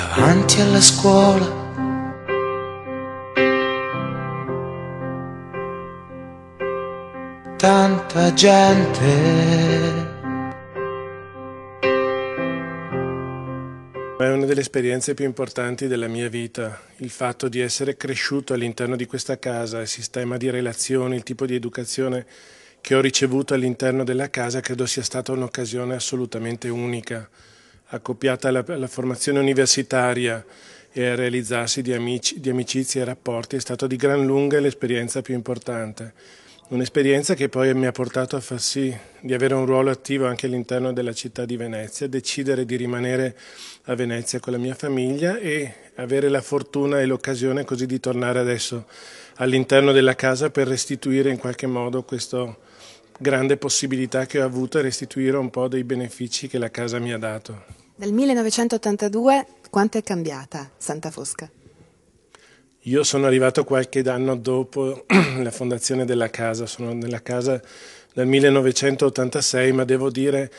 davanti alla scuola. Tanta gente. È una delle esperienze più importanti della mia vita, il fatto di essere cresciuto all'interno di questa casa, il sistema di relazioni, il tipo di educazione che ho ricevuto all'interno della casa credo sia stata un'occasione assolutamente unica, accoppiata alla, alla, formazione universitaria e al realizzarsi di, amici, di amicizie e rapporti è stata di gran lunga l'esperienza più importante. Un'esperienza che poi mi ha portato a far sì di avere un ruolo attivo anche all'interno della città di Venezia, decidere di rimanere a Venezia con la mia famiglia e avere la fortuna e l'occasione così di tornare adesso all'interno della casa per restituire in qualche modo questa grande possibilità che ho avuto e restituire un po' dei benefici che la casa mi ha dato. Nel 1982 quanto è cambiata Santa Fosca? Io sono arrivato qualche anno dopo la fondazione della casa, sono nella casa dal 1986, ma devo dire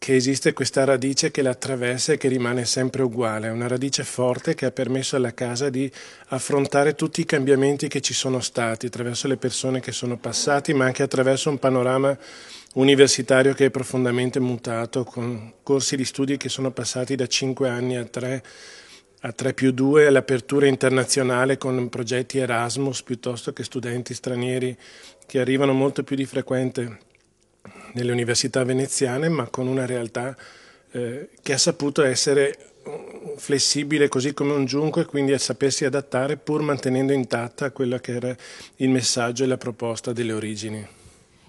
che esiste questa radice che l'attraversa e che rimane sempre uguale, una radice forte che ha permesso alla casa di affrontare tutti i cambiamenti che ci sono stati attraverso le persone che sono passati, ma anche attraverso un panorama universitario che è profondamente mutato, con corsi di studi che sono passati da 5 anni a 3 a 3 più 2 all'apertura internazionale con progetti Erasmus piuttosto che studenti stranieri che arrivano molto più di frequente nelle università veneziane, ma con una realtà eh, che ha saputo essere flessibile così come un giunco e quindi a sapersi adattare pur mantenendo intatta quello che era il messaggio e la proposta delle origini.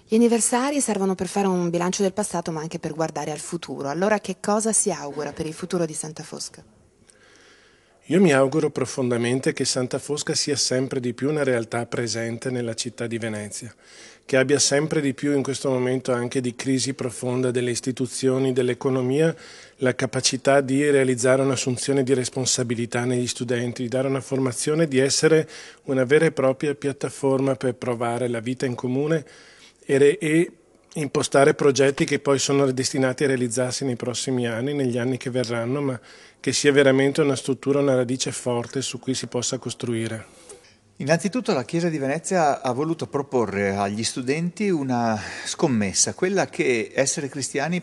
Gli anniversari servono per fare un bilancio del passato ma anche per guardare al futuro. Allora che cosa si augura per il futuro di Santa Fosca? Io mi auguro profondamente che Santa Fosca sia sempre di più una realtà presente nella città di Venezia, che abbia sempre di più in questo momento anche di crisi profonda delle istituzioni, dell'economia, la capacità di realizzare un'assunzione di responsabilità negli studenti, di dare una formazione, di essere una vera e propria piattaforma per provare la vita in comune e, impostare progetti che poi sono destinati a realizzarsi nei prossimi anni, negli anni che verranno, ma che sia veramente una struttura, una radice forte su cui si possa costruire. Innanzitutto la Chiesa di Venezia ha voluto proporre agli studenti una scommessa, quella che essere cristiani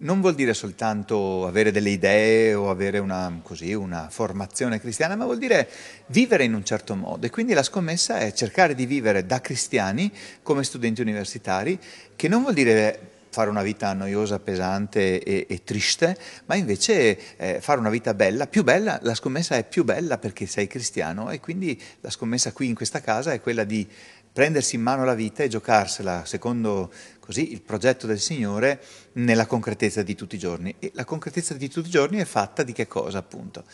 non vuol dire soltanto avere delle idee o avere una, così, una, formazione cristiana, ma vuol dire vivere in un certo modo. E quindi la scommessa è cercare di vivere da cristiani come studenti universitari, che non vuol dire fare una vita noiosa, pesante e, e triste, ma invece eh, fare una vita bella, più bella, la scommessa è più bella perché sei cristiano e quindi la scommessa qui in questa casa è quella di prendersi in mano la vita e giocarsela secondo così il progetto del Signore nella concretezza di tutti i giorni. E la concretezza di tutti i giorni è fatta di che cosa appunto?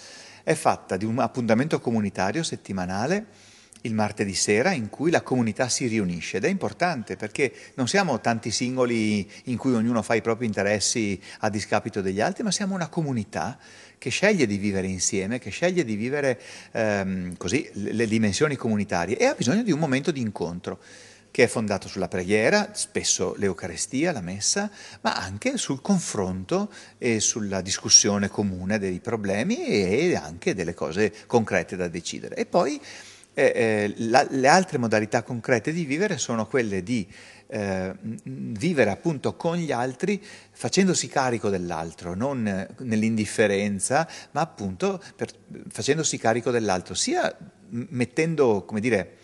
È fatta di un appuntamento comunitario settimanale il martedì sera in cui la comunità si riunisce ed è importante perché non siamo tanti singoli in cui ognuno fa i propri interessi a discapito degli altri, ma siamo una comunità che sceglie di vivere insieme, che sceglie di vivere ehm, così le dimensioni comunitarie e ha bisogno di un momento di incontro che è fondato sulla preghiera, spesso l'Eucarestia, la messa, ma anche sul confronto e sulla discussione comune dei problemi e anche delle cose concrete da decidere. E poi eh, la, le altre modalità concrete di vivere sono quelle di eh, vivere appunto con gli altri facendosi carico dell'altro, non nell'indifferenza, ma appunto per, facendosi carico dell'altro, sia mettendo, come dire,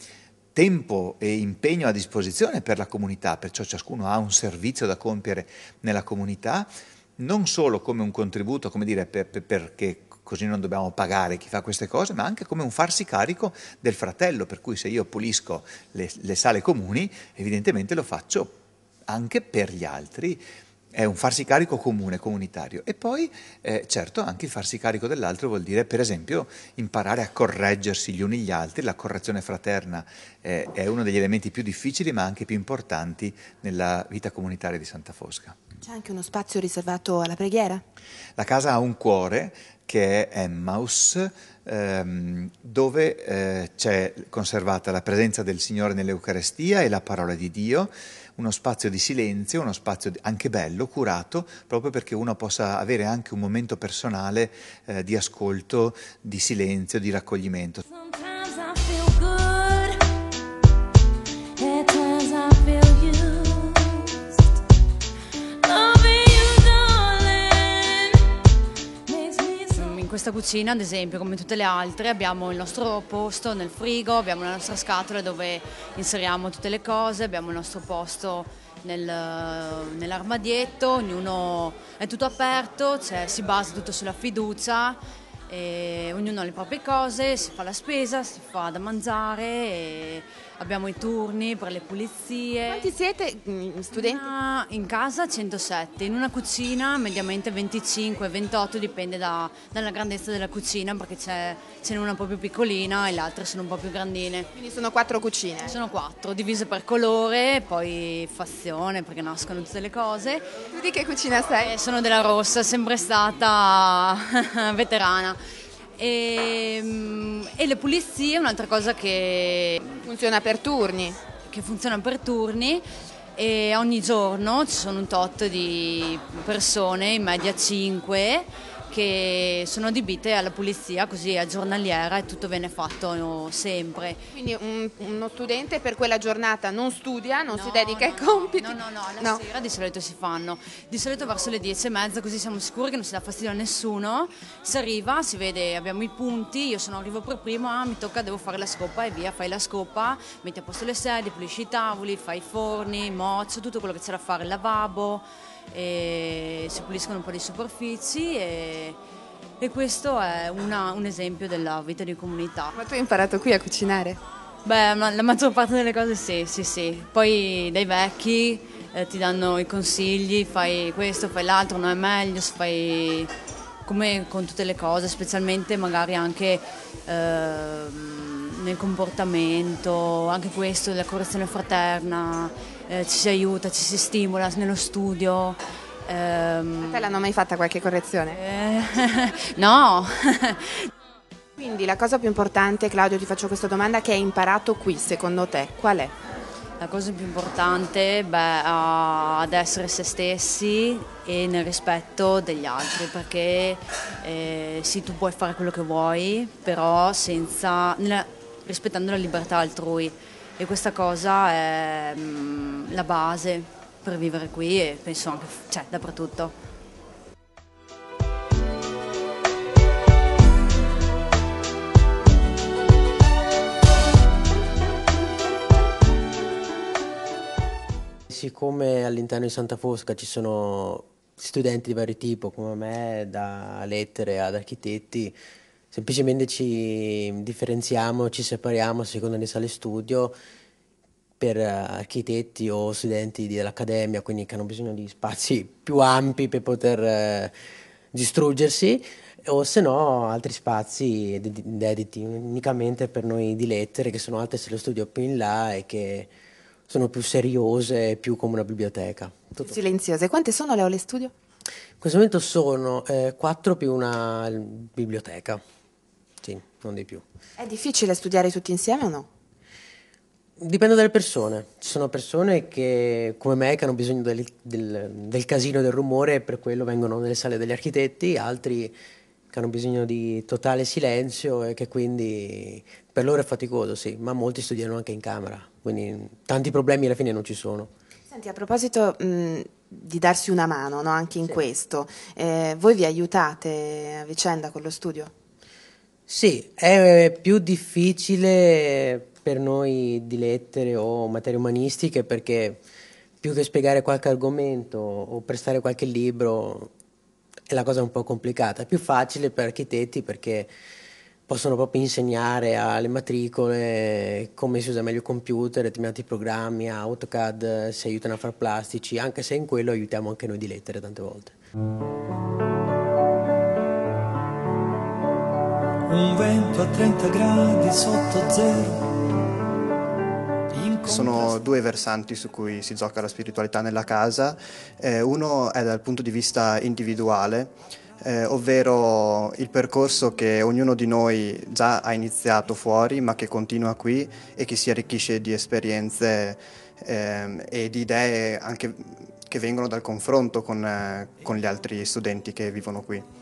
tempo e impegno a disposizione per la comunità, perciò ciascuno ha un servizio da compiere nella comunità, non solo come un contributo, come dire, per, per, perché così non dobbiamo pagare chi fa queste cose, ma anche come un farsi carico del fratello, per cui se io pulisco le, le sale comuni, evidentemente lo faccio anche per gli altri, è un farsi carico comune, comunitario. E poi, eh, certo, anche il farsi carico dell'altro vuol dire, per esempio, imparare a correggersi gli uni gli altri. La correzione fraterna eh, è uno degli elementi più difficili, ma anche più importanti nella vita comunitaria di Santa Fosca. C'è anche uno spazio riservato alla preghiera? La casa ha un cuore che è Emmaus, ehm, dove eh, c'è conservata la presenza del Signore nell'Eucarestia e la parola di Dio, uno spazio di silenzio, uno spazio anche bello, curato, proprio perché uno possa avere anche un momento personale eh, di ascolto, di silenzio, di raccoglimento. Questa cucina, ad esempio, come tutte le altre, abbiamo il nostro posto nel frigo, abbiamo la nostra scatola dove inseriamo tutte le cose, abbiamo il nostro posto nel, nell'armadietto, ognuno è tutto aperto, cioè, si basa tutto sulla fiducia, ognuno ha le proprie cose, si fa la spesa, si fa da mangiare abbiamo i turni per le pulizie. Quanti siete mm, studenti? Una, in casa 107, in una cucina mediamente 25-28, dipende da, dalla grandezza della cucina perché c'è, ce n'è una un po' più piccolina e le altre sono un po' più grandine. Quindi sono quattro cucine? Sono quattro, divise per colore, poi fazione perché nascono tutte le cose. Tu di che cucina sei? Eh, sono della rossa, sempre stata veterana. E, ehm, e le pulizie è un'altra cosa che funziona per turni. Che funziona per turni e ogni giorno ci sono un tot di persone, in media 5 che sono adibite alla pulizia così a giornaliera e tutto viene fatto sempre. Quindi un, uno studente per quella giornata non studia, non no, si dedica no, ai compiti? No, no, no, no. sera di solito si fanno, di solito verso le dieci e mezza così siamo sicuri che non si dà fastidio a nessuno, si arriva, si vede, abbiamo i punti, io sono arrivo per primo, ah, mi tocca, devo fare la scopa e via, fai la scopa, metti a posto le sedie, pulisci i tavoli, fai i forni, mozzo, tutto quello che c'è da fare, il lavabo e si puliscono un po' di superfici e, e questo è una, un esempio della vita di comunità. Ma tu hai imparato qui a cucinare? Beh, la maggior parte delle cose sì, sì, sì. Poi dai vecchi eh, ti danno i consigli, fai questo, fai l'altro, non è meglio, fai come con tutte le cose, specialmente magari anche eh, nel comportamento, anche questo della correzione fraterna eh, ci si aiuta, ci si stimola nello studio. Ehm... A te l'hanno mai fatta qualche correzione? Eh, no. Quindi la cosa più importante, Claudio, ti faccio questa domanda, che hai imparato qui, secondo te, qual è? La cosa più importante, beh, ad essere se stessi e nel rispetto degli altri, perché eh, sì, tu puoi fare quello che vuoi, però senza, nella, rispettando la libertà altrui e questa cosa è mm, la base per vivere qui e penso anche cioè, dappertutto. Siccome all'interno di Santa Fosca ci sono studenti di vario tipo come me, da lettere ad architetti, semplicemente ci differenziamo, ci separiamo a seconda di sale studio per eh, architetti o studenti dell'accademia, quindi che hanno bisogno di spazi più ampi per poter eh, distruggersi, o se no altri spazi dediti unicamente per noi di lettere, che sono altre sale studio più in là e che sono più seriose, più come una biblioteca. Tutto. Silenziose. Quante sono le aule studio? In questo momento sono eh, quattro più una biblioteca. Non di più. È difficile studiare tutti insieme o no? Dipende dalle persone. Ci sono persone che, come me, che hanno bisogno del, del, del casino e del rumore e per quello vengono nelle sale degli architetti, altri che hanno bisogno di totale silenzio e che quindi per loro è faticoso, sì, ma molti studiano anche in camera, quindi tanti problemi alla fine non ci sono. Senti, a proposito mh, di darsi una mano no, anche in sì. questo, eh, voi vi aiutate a vicenda con lo studio? Sì, è più difficile per noi di lettere o materie umanistiche perché più che spiegare qualche argomento o prestare qualche libro è la cosa un po' complicata. È più facile per architetti perché possono proprio insegnare alle matricole come si usa meglio il computer, determinati programmi, AutoCAD, si aiutano a fare plastici, anche se in quello aiutiamo anche noi di lettere tante volte. Un vento a 30 gradi sotto zero. Sono due versanti su cui si gioca la spiritualità nella casa, eh, uno è dal punto di vista individuale, eh, ovvero il percorso che ognuno di noi già ha iniziato fuori ma che continua qui e che si arricchisce di esperienze eh, e di idee anche che vengono dal confronto con, eh, con gli altri studenti che vivono qui.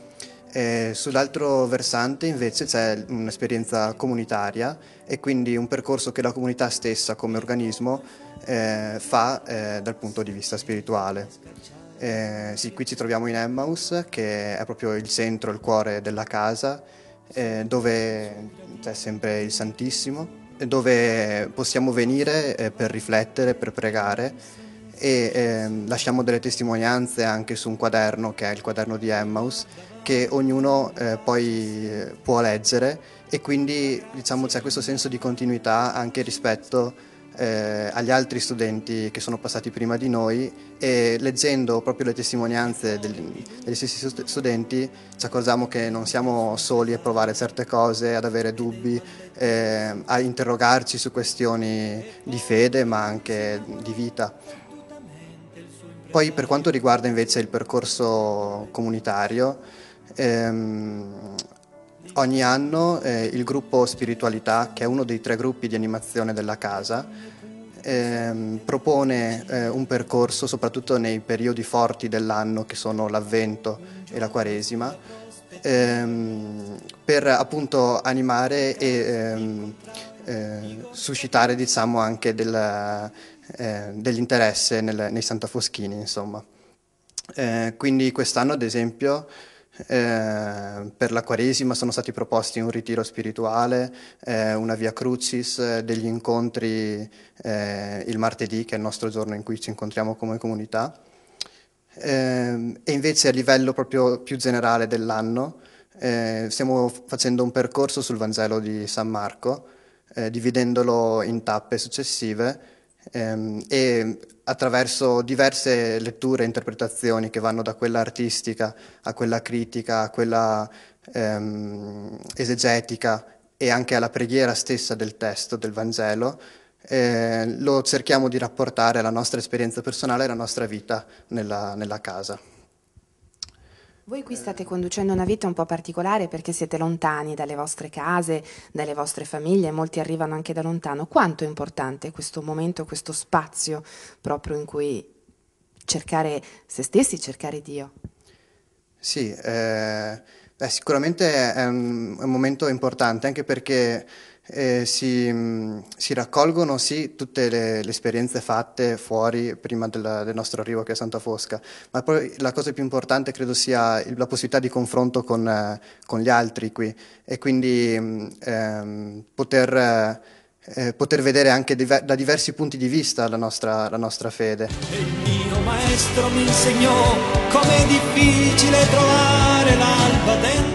E sull'altro versante invece c'è un'esperienza comunitaria e quindi un percorso che la comunità stessa come organismo eh, fa eh, dal punto di vista spirituale. Eh, sì, qui ci troviamo in Emmaus, che è proprio il centro, il cuore della casa, eh, dove c'è sempre il Santissimo, dove possiamo venire eh, per riflettere, per pregare e ehm, lasciamo delle testimonianze anche su un quaderno che è il quaderno di Emmaus che ognuno eh, poi eh, può leggere e quindi diciamo, c'è questo senso di continuità anche rispetto eh, agli altri studenti che sono passati prima di noi e leggendo proprio le testimonianze degli, degli stessi studenti ci accorgiamo che non siamo soli a provare certe cose, ad avere dubbi, eh, a interrogarci su questioni di fede ma anche di vita. Poi per quanto riguarda invece il percorso comunitario, ehm, ogni anno eh, il gruppo Spiritualità, che è uno dei tre gruppi di animazione della casa, ehm, propone eh, un percorso, soprattutto nei periodi forti dell'anno che sono l'Avvento e la Quaresima, ehm, per appunto animare e ehm, eh, suscitare diciamo, anche del, eh, dell'interesse nel, nei Santafoschini, insomma. Eh, quindi quest'anno, ad esempio, eh, per la Quaresima sono stati proposti un ritiro spirituale, eh, una via crucis, degli incontri eh, il martedì, che è il nostro giorno in cui ci incontriamo come comunità. Eh, e invece a livello proprio più generale dell'anno eh, stiamo facendo un percorso sul Vangelo di San Marco, dividendolo in tappe successive e attraverso diverse letture e interpretazioni che vanno da quella artistica a quella critica, a quella ehm, esegetica e anche alla preghiera stessa del testo del Vangelo, eh, lo cerchiamo di rapportare alla nostra esperienza personale e alla nostra vita nella, nella casa. Voi qui state conducendo una vita un po' particolare perché siete lontani dalle vostre case, dalle vostre famiglie, molti arrivano anche da lontano. Quanto è importante questo momento, questo spazio proprio in cui cercare se stessi, cercare Dio? Sì, eh, beh, sicuramente è un, è un momento importante anche perché eh, si, si, raccolgono sì tutte le, le, esperienze fatte fuori prima del, del, nostro arrivo che è Santa Fosca, ma poi la cosa più importante credo sia la possibilità di confronto con, eh, con gli altri qui. E quindi ehm, poter, eh, poter, vedere anche diver- da diversi punti di vista la nostra, la nostra fede. Il mio maestro mi insegnò com'è difficile trovare l'alba dentro